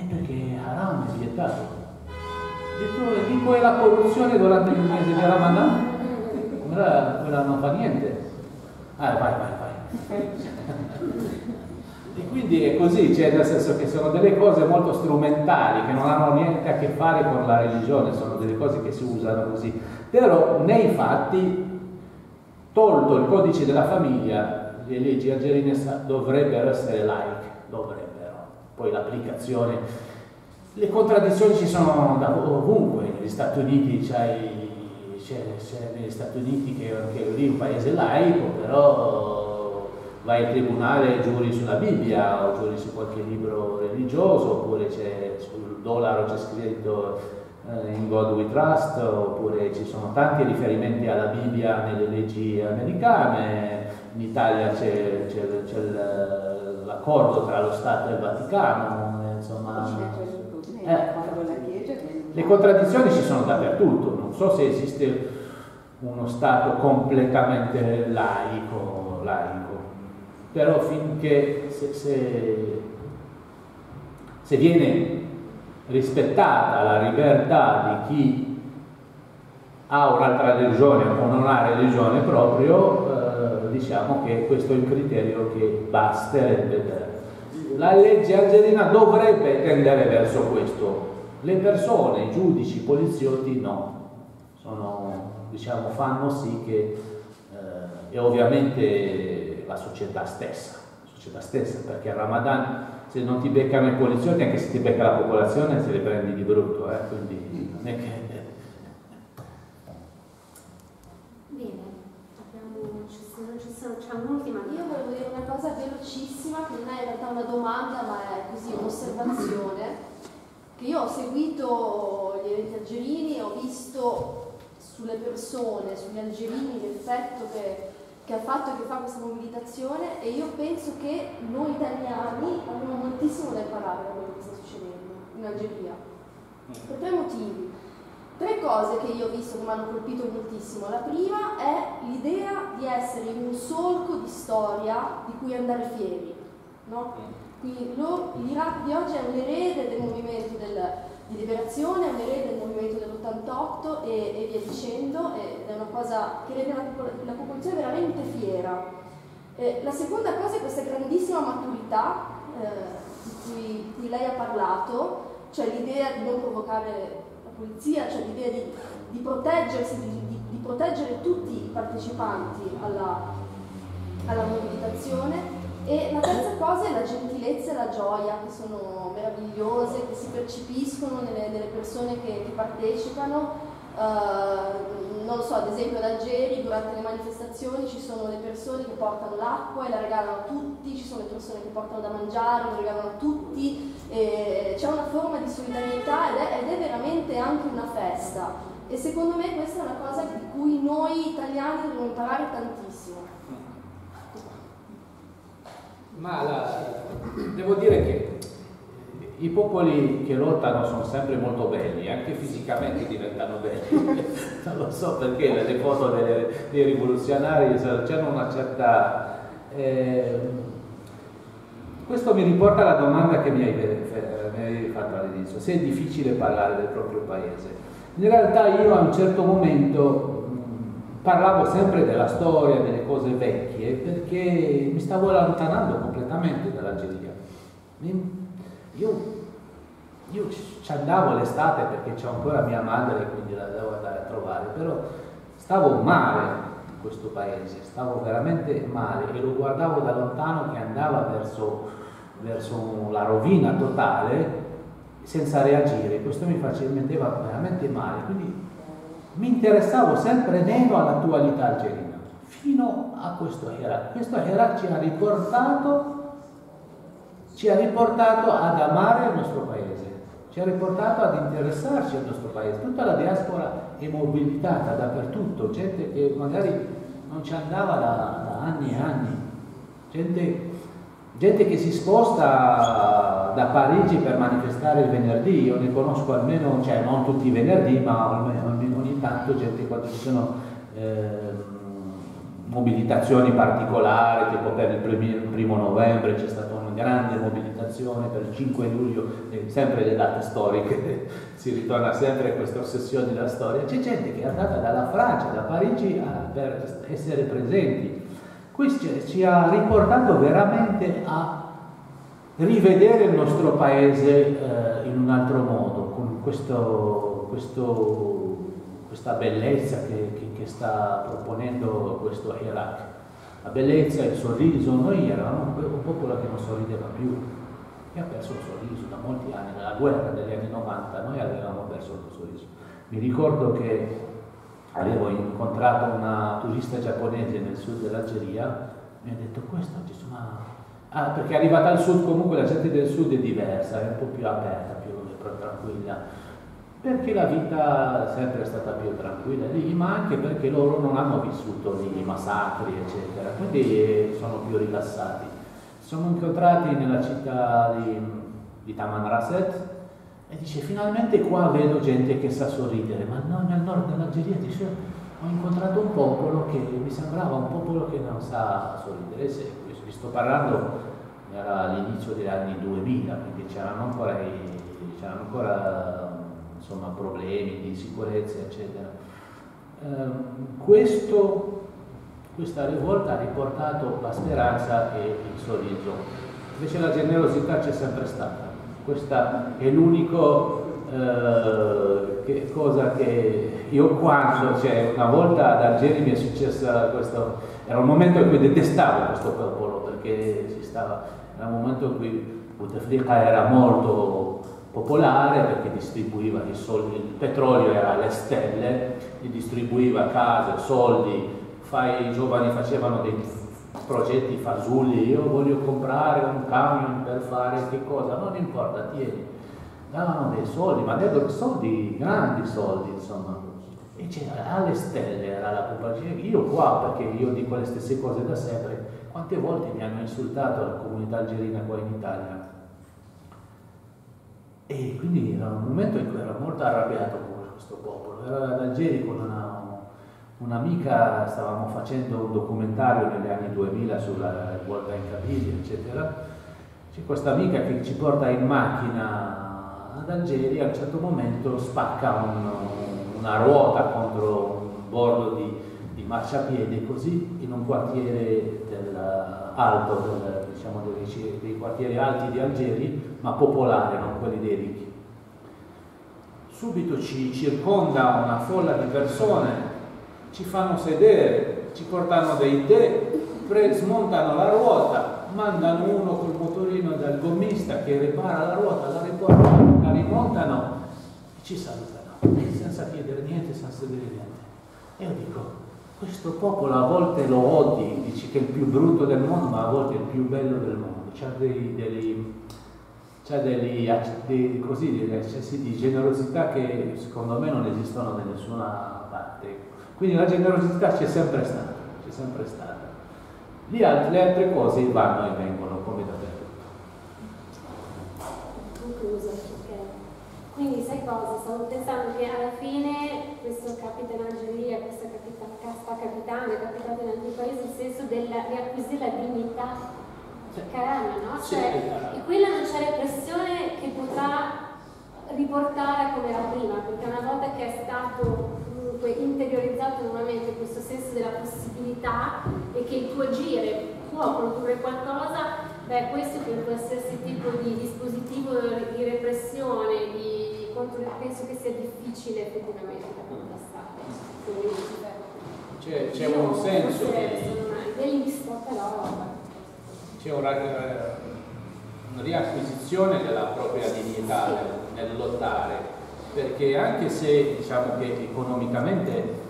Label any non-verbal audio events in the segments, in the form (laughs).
È perché haram è vietato. Detto, dico è la corruzione durante il mese di Ramadan? Quella, quella non fa niente. Ah, vai, vai, vai. (laughs) E quindi è così, cioè nel senso che sono delle cose molto strumentali che non hanno niente a che fare con la religione, sono delle cose che si usano così. Però nei fatti, tolto il codice della famiglia, le leggi algerine dovrebbero essere laiche, dovrebbero. Poi l'applicazione, le contraddizioni ci sono da ovunque, negli Stati Uniti c'è, c'è negli Stati Uniti che, che è lì un paese laico, però vai in tribunale giuri sulla Bibbia o giuri su qualche libro religioso oppure c'è sul dollaro c'è scritto eh, in God we trust oppure ci sono tanti riferimenti alla Bibbia nelle leggi americane. In Italia c'è, l'accordo tra lo Stato e il Vaticano insomma eh, le contraddizioni ci sono dappertutto non so se esiste uno Stato completamente laico, laico però finché se, se, se viene rispettata la libertà di chi ha un'altra religione o non ha religione proprio, eh, diciamo che questo è il criterio che basterebbe. La legge algerina dovrebbe tendere verso questo. Le persone, i giudici, i poliziotti no, Sono, diciamo, fanno sì che, eh, e ovviamente la società stessa, la società stessa, perché il Ramadan se non ti beccano i poliziotti, anche se ti becca la popolazione, se le prendi di brutto, eh? quindi non è che... Bene, abbiamo, c'è un'ultima. Io volevo dire una cosa velocissima, che non è in realtà una domanda, ma è così un'osservazione, che io ho seguito gli eventi algerini, ho visto sulle persone, sugli algerini l'effetto che che ha fatto e che fa questa mobilitazione e io penso che noi italiani abbiamo moltissimo da imparare da quello che sta succedendo in Algeria. Per tre motivi. Tre cose che io ho visto che mi hanno colpito moltissimo. La prima è l'idea di essere in un solco di storia di cui andare fieri. No? Quindi l'Iraq di oggi è un erede del movimento del, di liberazione, è un erede del movimento dell'88 e, e, via dicendo, ed è una cosa che rende la, la popolazione veramente fiera. Eh, la seconda cosa è questa grandissima maturità eh, di, cui, cui, lei ha parlato, cioè l'idea di non provocare la polizia, cioè l'idea di, di proteggersi, di, di, proteggere tutti i partecipanti alla, alla mobilitazione e la terza cosa è la gentilezza e la gioia, che sono meravigliose, che si percepiscono nelle, nelle persone che, che partecipano. Uh, non lo so, ad esempio ad Algeri durante le manifestazioni ci sono le persone che portano l'acqua e la regalano a tutti, ci sono le persone che portano da mangiare, la regalano a tutti, c'è una forma di solidarietà ed è, ed è veramente anche una festa. E secondo me questa è una cosa di cui noi italiani dobbiamo imparare tantissimo. Ma la, devo dire che i popoli che lottano sono sempre molto belli, anche fisicamente diventano belli. (laughs) non lo so perché nelle foto delle, dei rivoluzionari c'è una certa... Eh, questo mi riporta alla domanda che mi hai fatto all'inizio, se è difficile parlare del proprio paese. In realtà io a un certo momento parlavo sempre della storia, delle cose vecchie, perché mi stavo allontanando completamente dall'Algeria. Io, io ci andavo l'estate perché c'è ancora mia madre, quindi la devo andare a trovare, però stavo male in questo paese, stavo veramente male e lo guardavo da lontano che andava verso, verso la rovina totale senza reagire. Questo mi faceva, metteva veramente male. Quindi mi interessavo sempre meno all'attualità algerina, fino a questo Herat. Questo Herat ci ha riportato ci ha riportato ad amare il nostro paese, ci ha riportato ad interessarci al nostro paese. Tutta la diaspora è mobilitata dappertutto, gente che magari non ci andava da, da anni e anni, gente, gente, che si sposta da Parigi per manifestare il venerdì, io ne conosco almeno, cioè non tutti i venerdì, ma almeno tanto gente quando ci sono eh, mobilitazioni particolari, tipo per il primo novembre c'è stata una grande mobilitazione per il 5 luglio, sempre le date storiche, (laughs) si ritorna sempre a questa ossessione della storia, c'è gente che è andata dalla Francia, da Parigi per essere presenti. Questo ci ha riportato veramente a rivedere il nostro paese eh, in un altro modo, con questo, questo, questa bellezza che, che, che sta proponendo questo Iraq. La bellezza, il sorriso, noi eravamo un popolo che non sorrideva più, e ha perso il sorriso da molti anni, nella guerra degli anni 90 noi avevamo perso il sorriso. Mi ricordo che avevo incontrato una turista giapponese nel sud dell'Algeria, mi ha detto questo ci sono... Ah, perché arrivata al sud comunque la gente del sud è diversa, è un po' più aperta, più tranquilla perché la vita è sempre stata più tranquilla lì, ma anche perché loro non hanno vissuto lì massacri, eccetera, quindi sono più rilassati. Siamo incontrati nella città di, di Taman Raset e dice finalmente qua vedo gente che sa sorridere, ma no, nel nord dell'Algeria dice ho incontrato un popolo che mi sembrava un popolo che non sa sorridere, se vi sto parlando era l'inizio degli anni 2000, quindi c'erano ancora, c'erano ancora insomma, problemi di sicurezza, eccetera. Eh, questo, questa rivolta ha riportato la speranza e il sorriso. Invece la generosità c'è sempre stata. Questa è l'unico eh, cosa che io quando, cioè una volta ad Algeri mi è successa questo, era un momento in cui detestavo questo popolo perché si stava, era un momento in cui Bouteflika era molto popolare perché distribuiva i soldi, il petrolio era alle stelle, gli distribuiva case, soldi, i giovani facevano dei progetti fasulli, io voglio comprare un camion per fare che cosa, non importa, tieni, davano dei soldi, ma dei soldi, grandi soldi insomma, e c'era alle stelle era la popolazione, io qua perché io dico le stesse cose da sempre, quante volte mi hanno insultato la comunità algerina qua in Italia, e quindi era un momento in cui ero molto arrabbiato con questo popolo. Ero ad Algeri con una, un'amica, stavamo facendo un documentario negli anni 2000 sulla rivolta in Cabilia, eccetera. C'è questa amica che ci porta in macchina ad Algeri e a un certo momento spacca un, una ruota contro un bordo di, di marciapiede così in un quartiere del, alto del, diciamo, dei, dei, quartieri alti di Algeri, ma popolare, non quelli dei ricchi. Subito ci circonda una folla di persone, ci fanno sedere, ci portano dei tè, smontano la ruota, mandano uno col motorino dal gommista che ripara la ruota, la, riportano, la rimontano e ci salutano, senza chiedere niente, senza dire niente. E io dico, questo popolo a volte lo odi, dici che è il più brutto del mondo, ma a volte è il più bello del mondo. C'ha dei, dei, c'ha degli, così, degli eccessi di generosità che secondo me non esistono da nessuna parte. Quindi la generosità c'è sempre stata, c'è sempre stata. Le altre, le altre cose vanno e vengono come dappertutto. Concluso, ok. Quindi sai cosa? Stavo pensando che alla fine questo capita in Algeria, questa casta capitana, è capitato in altri paesi, il senso di riacquisire la dignità che caramba, no? Cioè, e quella non c'è repressione che potrà riportare come era prima, perché una volta che è stato comunque interiorizzato nuovamente questo senso della possibilità e che il tuo agire può produrre qualcosa, beh questo per qualsiasi tipo di dispositivo di repressione, di, penso che sia difficile effettivamente da contrastare. C'è, c'è un senso di... però... C'è una, una, riacquisizione della propria dignità nel, nel, lottare, perché anche se diciamo che economicamente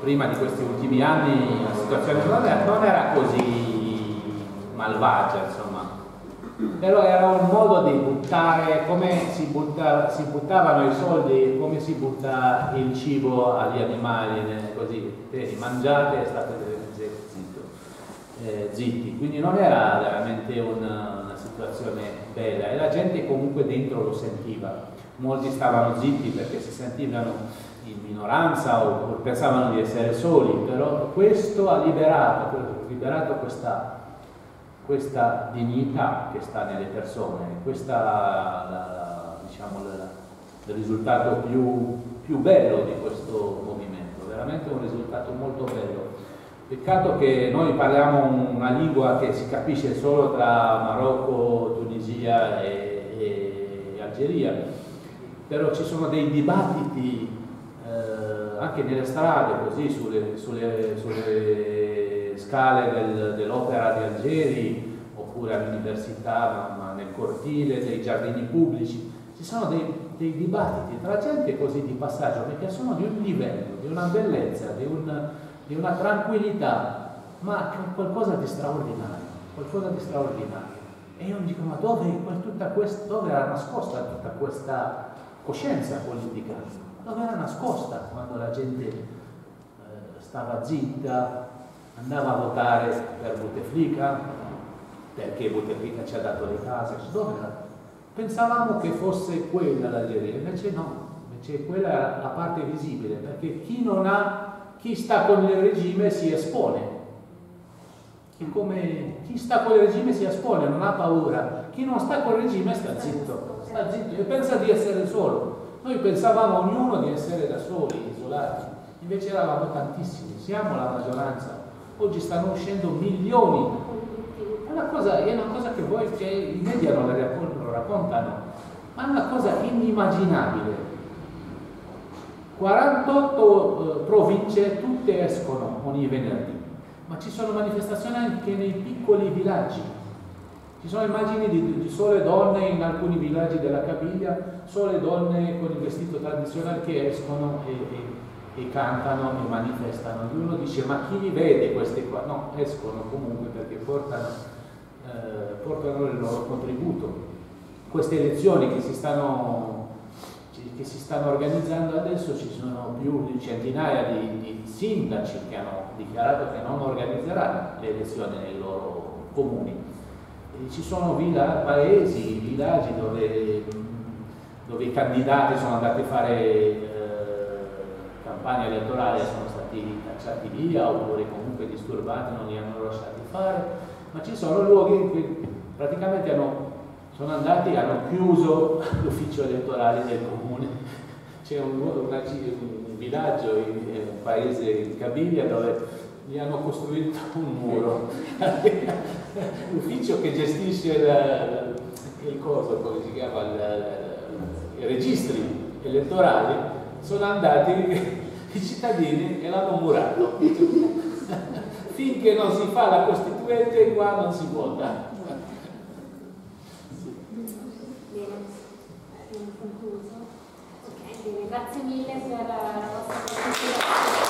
prima di questi ultimi anni la situazione non era così malvagia, insomma, però era un modo di buttare, come si, butta, si, buttavano i soldi, come si butta il cibo agli animali, così, eh, mangiate e state zitto, eh, zitti. Quindi non era veramente una, una situazione bella e la gente comunque dentro lo sentiva. Molti stavano zitti perché si sentivano in minoranza o, pensavano di essere soli, però questo ha liberato, liberato questa questa dignità che sta nelle persone, questo è diciamo, il risultato più, più bello di questo movimento, veramente un risultato molto bello. Peccato che noi parliamo una lingua che si capisce solo tra Marocco, Tunisia e, e Algeria, però ci sono dei dibattiti eh, anche nelle strade, così sulle, sulle, sulle scale del, dell'opera di Algeri oppure all'università, ma, nel cortile, dei giardini pubblici. Ci sono dei, dei, dibattiti tra gente così di passaggio perché sono di un livello, di una bellezza, di, un, di una tranquillità, ma qualcosa di straordinario, qualcosa di straordinario. E io mi dico, ma dove, questa, dove era nascosta tutta questa coscienza politica? Dove era nascosta quando la gente eh, stava zitta, andava a votare per Bouteflika, perché Bouteflika ci ha dato le case, dove era? Pensavamo che fosse quella l'Algeria, invece no, invece quella è la parte visibile, perché chi non ha, chi sta con il regime si espone. Chi, come, chi sta con il regime si espone, non ha paura. Chi non sta con il regime sta zitto, sta zitto e pensa di essere solo. Noi pensavamo ognuno di essere da soli, isolati, invece eravamo tantissimi, siamo la maggioranza. Oggi stanno uscendo milioni. È una cosa, è una cosa che voi, che i media non lo raccontano, ma è una cosa inimmaginabile. 48 eh, province, tutte escono ogni venerdì, ma ci sono manifestazioni anche nei piccoli villaggi. Ci sono immagini di, di sole donne in alcuni villaggi della Caviglia, sole donne con il vestito tradizionale che escono e, e, e cantano e manifestano. E uno dice ma chi li vede queste qua? No, escono comunque perché portano, eh, portano il loro contributo. Queste elezioni che si stanno che si stanno organizzando adesso ci sono più di centinaia di, di, sindaci che hanno dichiarato che non organizzeranno le elezioni nei loro comuni. E ci sono villa, paesi, villaggi dove, dove, i candidati sono andati a fare eh, campagna elettorale e sono stati cacciati via oppure comunque disturbati, non li hanno lasciati fare, ma ci sono luoghi in cui praticamente hanno sono andati, hanno chiuso (laughs) l'ufficio elettorale del comune. C'è un, una, un, villaggio, in, un paese in Cabilia dove gli hanno costruito un muro. (laughs) L'ufficio che gestisce la, il coso, come si chiama, i registri elettorali, sono andati (laughs) i cittadini e l'hanno murato. (laughs) Finché non si fa la Costituente qua non si vota. grazie mille per